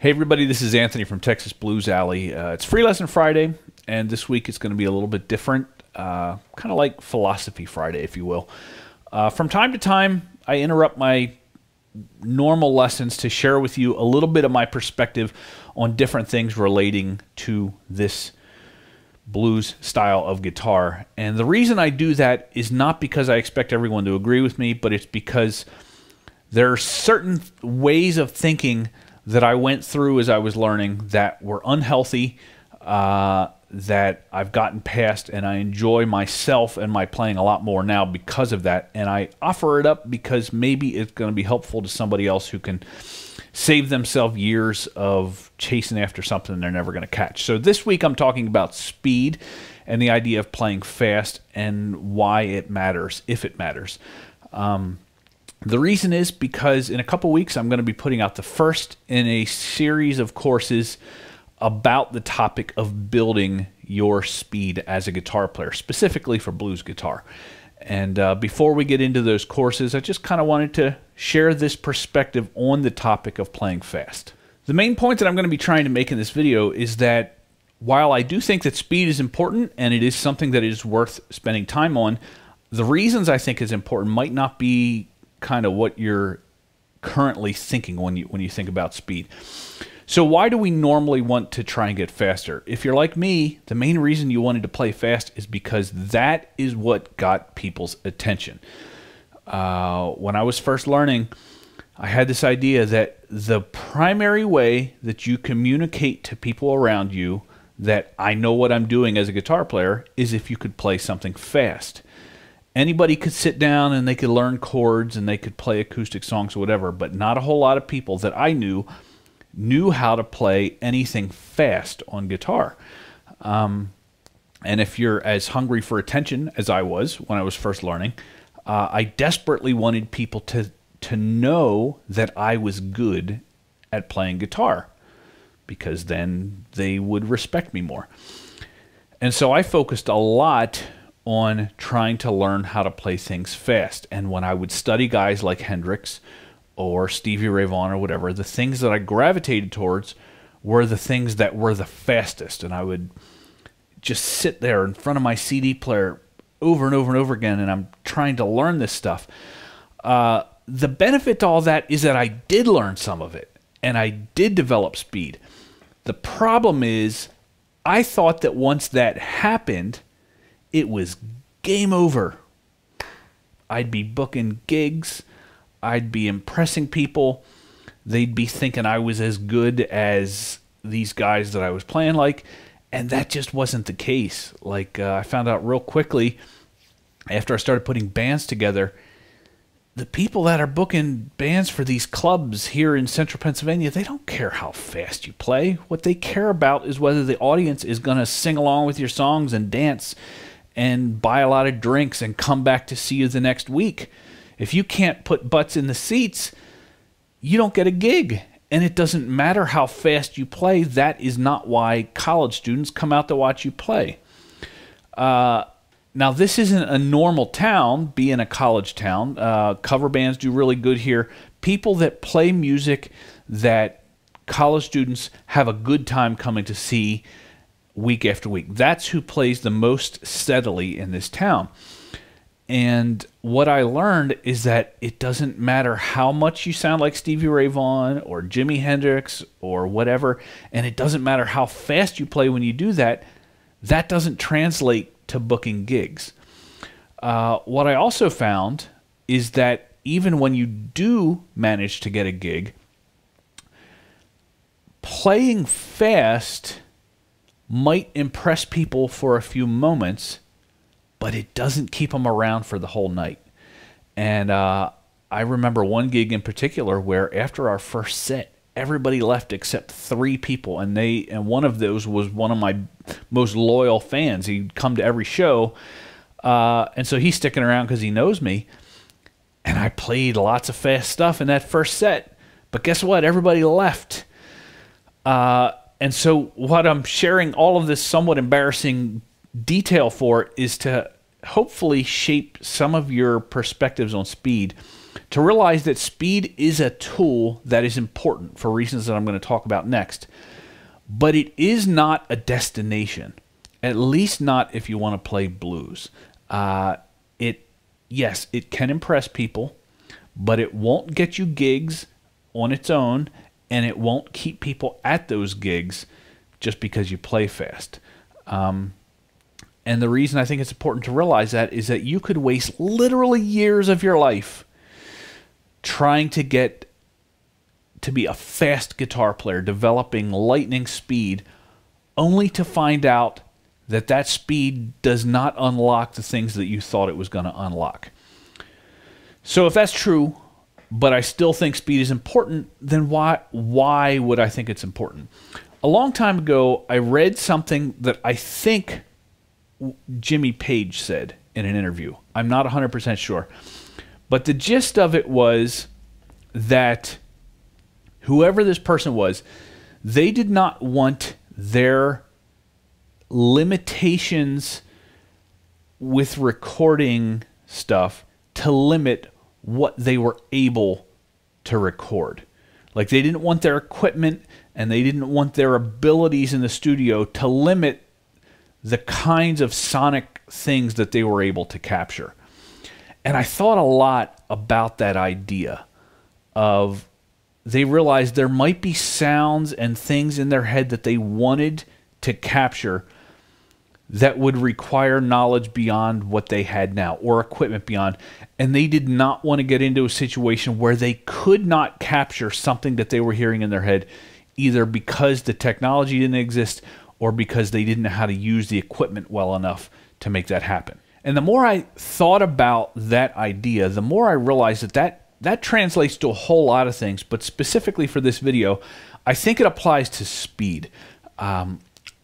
Hey, everybody, this is Anthony from Texas Blues Alley. Uh, it's Free Lesson Friday, and this week it's going to be a little bit different, uh, kind of like Philosophy Friday, if you will. Uh, from time to time, I interrupt my normal lessons to share with you a little bit of my perspective on different things relating to this blues style of guitar. And the reason I do that is not because I expect everyone to agree with me, but it's because there are certain ways of thinking that I went through as I was learning that were unhealthy, uh, that I've gotten past, and I enjoy myself and my playing a lot more now because of that. And I offer it up because maybe it's going to be helpful to somebody else who can save themselves years of chasing after something they're never going to catch. So this week I'm talking about speed and the idea of playing fast and why it matters, if it matters. Um, the reason is because in a couple weeks I'm going to be putting out the first in a series of courses about the topic of building your speed as a guitar player, specifically for blues guitar. And uh, before we get into those courses, I just kind of wanted to share this perspective on the topic of playing fast. The main point that I'm going to be trying to make in this video is that while I do think that speed is important and it is something that is worth spending time on, the reasons I think is important might not be kind of what you're currently thinking when you when you think about speed. So why do we normally want to try and get faster? If you're like me, the main reason you wanted to play fast is because that is what got people's attention. Uh, when I was first learning, I had this idea that the primary way that you communicate to people around you that I know what I'm doing as a guitar player is if you could play something fast anybody could sit down and they could learn chords and they could play acoustic songs or whatever, but not a whole lot of people that I knew knew how to play anything fast on guitar. Um, and if you're as hungry for attention as I was when I was first learning, uh, I desperately wanted people to to know that I was good at playing guitar because then they would respect me more. And so I focused a lot on trying to learn how to play things fast. And when I would study guys like Hendrix or Stevie Ray Vaughan or whatever, the things that I gravitated towards were the things that were the fastest. And I would just sit there in front of my CD player over and over and over again, and I'm trying to learn this stuff. Uh, the benefit to all that is that I did learn some of it, and I did develop speed. The problem is, I thought that once that happened, it was game over. I'd be booking gigs, I'd be impressing people. They'd be thinking I was as good as these guys that I was playing like, and that just wasn't the case. Like, uh, I found out real quickly after I started putting bands together the people that are booking bands for these clubs here in central Pennsylvania, they don't care how fast you play. What they care about is whether the audience is going to sing along with your songs and dance and buy a lot of drinks and come back to see you the next week. If you can't put butts in the seats, you don't get a gig. And it doesn't matter how fast you play, that is not why college students come out to watch you play. Uh, now, this isn't a normal town, being a college town. Uh, cover bands do really good here. People that play music that college students have a good time coming to see week after week. That's who plays the most steadily in this town. And what I learned is that it doesn't matter how much you sound like Stevie Ray Vaughan or Jimi Hendrix or whatever, and it doesn't matter how fast you play when you do that, that doesn't translate to booking gigs. Uh, what I also found is that even when you do manage to get a gig, playing fast might impress people for a few moments, but it doesn't keep them around for the whole night. And uh, I remember one gig in particular where after our first set, everybody left except three people, and they and one of those was one of my most loyal fans. He'd come to every show, uh, and so he's sticking around because he knows me. And I played lots of fast stuff in that first set, but guess what? Everybody left. Uh, and so, what I'm sharing all of this somewhat embarrassing detail for is to hopefully shape some of your perspectives on speed to realize that speed is a tool that is important for reasons that I'm going to talk about next. But it is not a destination, at least not if you want to play blues. Uh, it, yes, it can impress people, but it won't get you gigs on its own, and it won't keep people at those gigs just because you play fast. Um, and the reason I think it's important to realize that is that you could waste literally years of your life trying to get to be a fast guitar player, developing lightning speed, only to find out that that speed does not unlock the things that you thought it was going to unlock. So if that's true, but I still think speed is important, then why why would I think it's important? A long time ago, I read something that I think Jimmy Page said in an interview. I'm not 100% sure. But the gist of it was that whoever this person was, they did not want their limitations with recording stuff to limit what they were able to record. Like they didn't want their equipment and they didn't want their abilities in the studio to limit the kinds of sonic things that they were able to capture. And I thought a lot about that idea of they realized there might be sounds and things in their head that they wanted to capture that would require knowledge beyond what they had now or equipment beyond. And they did not want to get into a situation where they could not capture something that they were hearing in their head, either because the technology didn't exist or because they didn't know how to use the equipment well enough to make that happen. And the more I thought about that idea, the more I realized that that, that translates to a whole lot of things, but specifically for this video, I think it applies to speed. Um,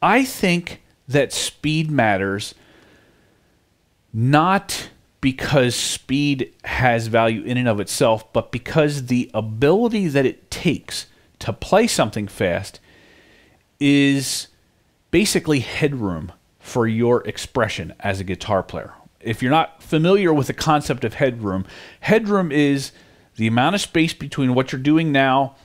I think that speed matters not because speed has value in and of itself, but because the ability that it takes to play something fast is basically headroom for your expression as a guitar player. If you're not familiar with the concept of headroom, headroom is the amount of space between what you're doing now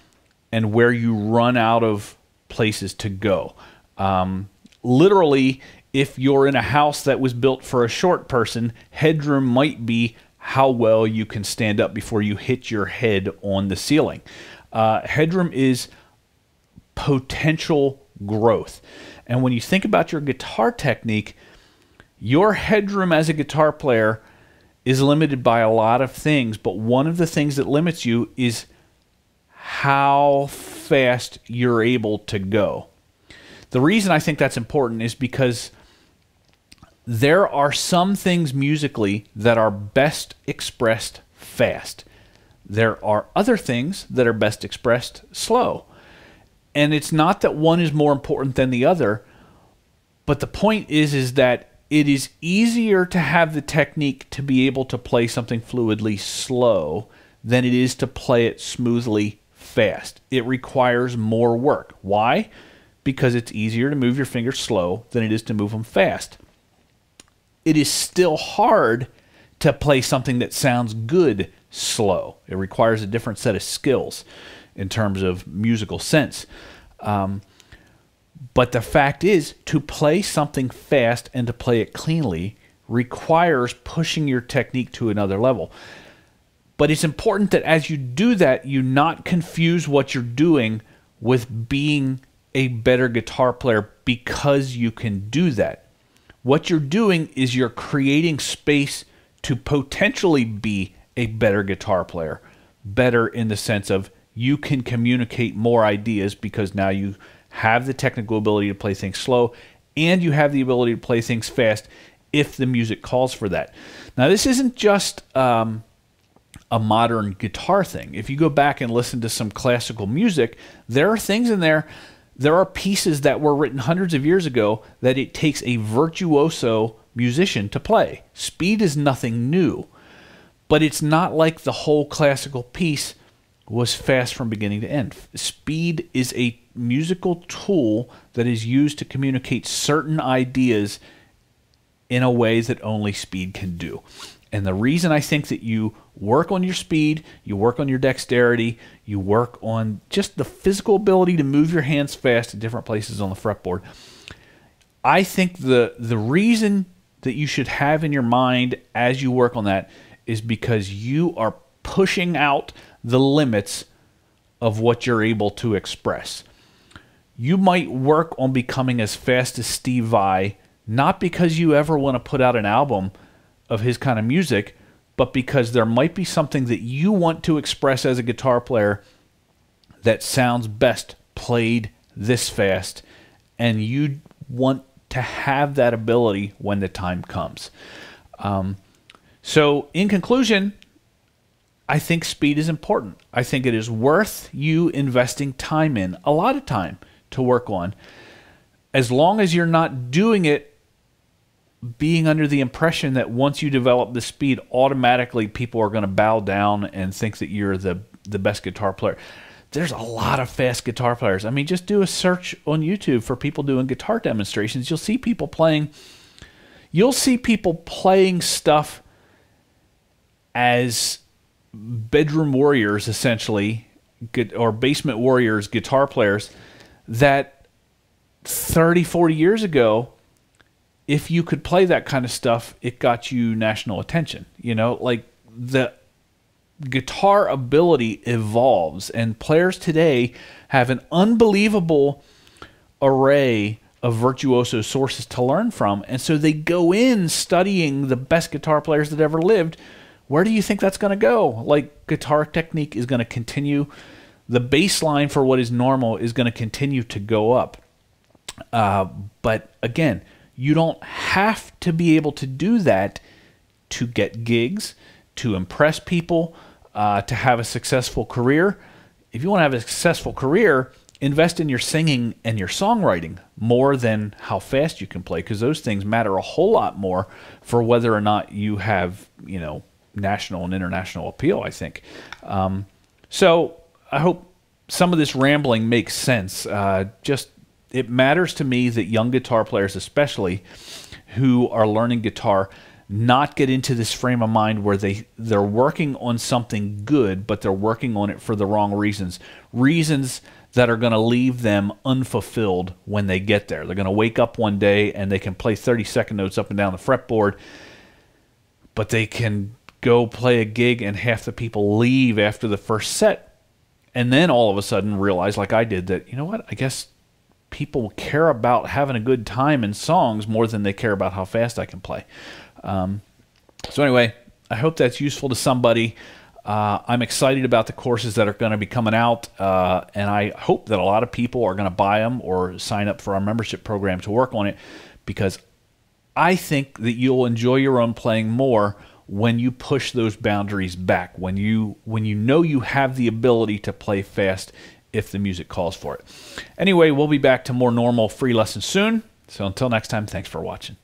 and where you run out of places to go. Um, literally, if you're in a house that was built for a short person, headroom might be how well you can stand up before you hit your head on the ceiling. Uh, headroom is potential growth. And when you think about your guitar technique, your headroom as a guitar player is limited by a lot of things, but one of the things that limits you is how fast you're able to go. The reason I think that's important is because there are some things musically that are best expressed fast. There are other things that are best expressed slow. And it's not that one is more important than the other, but the point is is that it is easier to have the technique to be able to play something fluidly slow than it is to play it smoothly fast. It requires more work. Why? Because it's easier to move your fingers slow than it is to move them fast. It is still hard to play something that sounds good slow. It requires a different set of skills in terms of musical sense. Um, but the fact is, to play something fast and to play it cleanly requires pushing your technique to another level. But it's important that as you do that, you not confuse what you're doing with being a better guitar player because you can do that. What you're doing is you're creating space to potentially be a better guitar player. Better in the sense of you can communicate more ideas because now you have the technical ability to play things slow and you have the ability to play things fast if the music calls for that. Now, this isn't just um, a modern guitar thing. If you go back and listen to some classical music, there are things in there, there are pieces that were written hundreds of years ago that it takes a virtuoso musician to play. Speed is nothing new, but it's not like the whole classical piece was fast from beginning to end. Speed is a musical tool that is used to communicate certain ideas in a way that only speed can do. And the reason I think that you work on your speed, you work on your dexterity, you work on just the physical ability to move your hands fast at different places on the fretboard. I think the the reason that you should have in your mind as you work on that is because you are pushing out the limits of what you're able to express. You might work on becoming as fast as Steve Vai, not because you ever want to put out an album of his kind of music, but because there might be something that you want to express as a guitar player that sounds best played this fast, and you want to have that ability when the time comes. Um, so, in conclusion, I think speed is important. I think it is worth you investing time in, a lot of time to work on, as long as you're not doing it being under the impression that once you develop the speed, automatically people are going to bow down and think that you're the, the best guitar player. There's a lot of fast guitar players. I mean, just do a search on YouTube for people doing guitar demonstrations. You'll see people playing. You'll see people playing stuff as bedroom warriors essentially or basement warriors guitar players that 30 40 years ago if you could play that kind of stuff it got you national attention you know like the guitar ability evolves and players today have an unbelievable array of virtuoso sources to learn from and so they go in studying the best guitar players that ever lived where do you think that's going to go? Like guitar technique is going to continue. The baseline for what is normal is going to continue to go up. Uh, but again, you don't have to be able to do that to get gigs, to impress people, uh, to have a successful career. If you want to have a successful career, invest in your singing and your songwriting more than how fast you can play because those things matter a whole lot more for whether or not you have, you know, national and international appeal, I think. Um, so I hope some of this rambling makes sense. Uh, just it matters to me that young guitar players, especially who are learning guitar, not get into this frame of mind where they they're working on something good, but they're working on it for the wrong reasons. Reasons that are going to leave them unfulfilled when they get there. They're going to wake up one day and they can play 30 second notes up and down the fretboard, but they can go play a gig and half the people leave after the first set and then all of a sudden realize like I did that you know what I guess people care about having a good time in songs more than they care about how fast I can play. Um, so anyway I hope that's useful to somebody. Uh, I'm excited about the courses that are going to be coming out, uh, and I hope that a lot of people are going to buy them or sign up for our membership program to work on it because I think that you'll enjoy your own playing more when you push those boundaries back, when you when you know you have the ability to play fast if the music calls for it. Anyway, we'll be back to more normal free lessons soon. So until next time, thanks for watching.